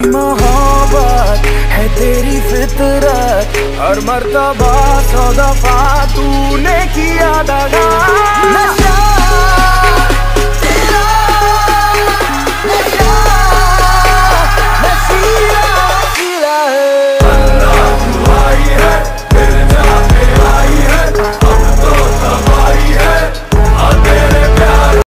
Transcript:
मोहब्बत है तेरी फितरत हर मरतबा सौदा तूने किया दादा।